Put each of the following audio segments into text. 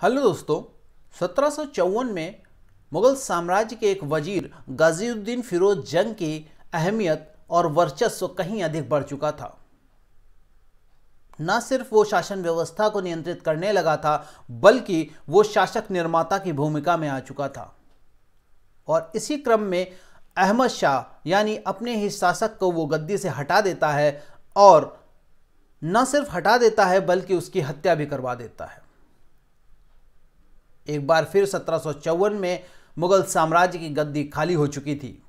Hello दोस्तों, सत्रह सौ चौवन में मुगल साम्राज्य के एक वज़ीर गाजीउद्दीन फिरोज जंग की अहमियत और वर्चस्व कहीं अधिक बढ़ चुका था। न सिर्फ़ वो शासन व्यवस्था को नियंत्रित करने लगा था, बल्कि वो शासक निर्माता की भूमिका में आ चुका था। और इसी क्रम में अहमद शाह, यानी अपने ही शासक को वो गद्दी से हटा देता है और न सिर्फ़ हटा देता है, बल्कि उसकी हत्या भी करवा देता है। एक बार फिर सत्रह सौ चौवन में मुगल साम्राज्य की गद्दी खाली हो चुकी थी।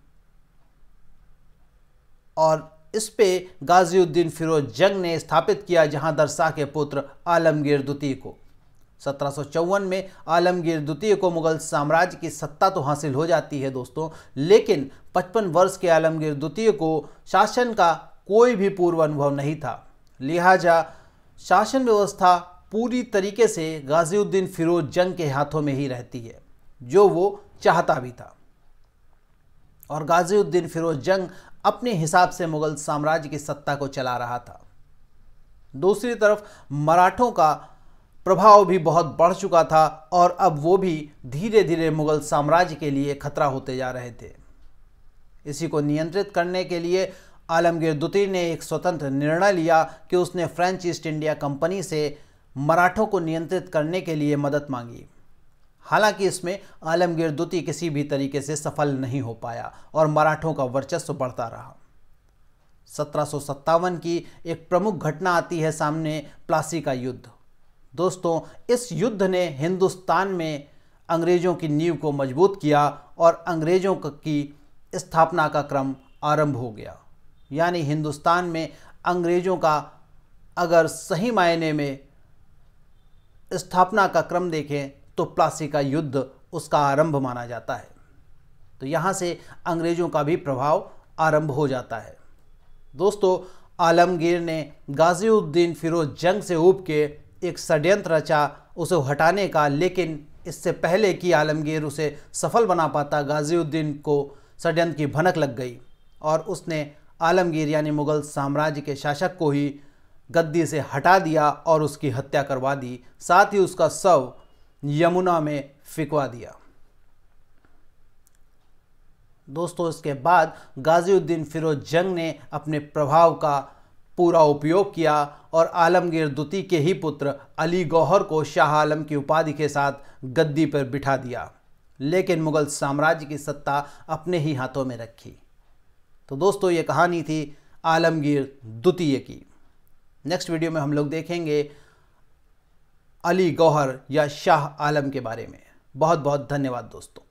और इस पे गाजीउद्दीन फिरोज जंग ने स्थापित किया जहाँ दरसा के पुत्र आलमगीर द्वितीय को। सत्रह सौ चौवन में आलमगीर द्वितीय को मुगल साम्राज्य की सत्ता तो हासिल हो जाती है दोस्तों, लेकिन 55 वर्ष के आलमगीर द्वितीय को शासन का कोई भी पूर्व अनुभव नहीं था। लिहाजा शासन व्यवस्था पूरी तरीके से गाजीउद्दीन फिरोज जंग के हाथों में ही रहती है, जो वो चाहता भी था। और गाजीउद्दीन फिरोज जंग अपने हिसाब से मुगल साम्राज्य की सत्ता को चला रहा था। दूसरी तरफ़, मराठों का प्रभाव भी बहुत बढ़ चुका था और अब वो भी धीरे धीरे मुगल साम्राज्य के लिए खतरा होते जा रहे थे। इसी को नियंत्रित करने के लिए आलमगीर द्वितीय ने एक स्वतंत्र निर्णय लिया कि उसने फ्रेंच ईस्ट इंडिया कंपनी से मराठों को नियंत्रित करने के लिए मदद मांगी। हालाँकि इसमें आलमगीर द्वितीय किसी भी तरीके से सफल नहीं हो पाया और मराठों का वर्चस्व बढ़ता रहा। सत्रह सौ सत्तावन की एक प्रमुख घटना आती है सामने प्लासी का युद्ध। दोस्तों, इस युद्ध ने हिंदुस्तान में अंग्रेज़ों की नींव को मज़बूत किया और अंग्रेज़ों की स्थापना का क्रम आरंभ हो गया। यानी हिंदुस्तान में अंग्रेज़ों का अगर सही मायने में स्थापना का क्रम देखें तो प्लासी का युद्ध उसका आरंभ माना जाता है। तो यहाँ से अंग्रेज़ों का भी प्रभाव आरंभ हो जाता है। दोस्तों, आलमगीर ने गाजीउद्दीन फिरोज जंग से ऊब के एक षड्यंत्र रचा, उसे हटाने का, लेकिन इससे पहले कि आलमगीर उसे सफल बना पाता, गाजीउद्दीन को षड्यंत्र की भनक लग गई और उसने आलमगीर यानी मुग़ल साम्राज्य के शासक को ही गद्दी से हटा दिया और उसकी हत्या करवा दी, साथ ही उसका शव यमुना में फिकवा दिया। दोस्तों, इसके बाद गाजीउद्दीन फिरोज जंग ने अपने प्रभाव का पूरा उपयोग किया और आलमगीर द्वितीय के ही पुत्र अली गौहर को शाह आलम की उपाधि के साथ गद्दी पर बिठा दिया। लेकिन मुगल साम्राज्य की सत्ता अपने ही हाथों में रखी। तो दोस्तों, ये कहानी थी आलमगीर द्वितीय की। नेक्स्ट वीडियो में हम लोग देखेंगे अली गौहर या शाह आलम के बारे में। बहुत बहुत धन्यवाद दोस्तों।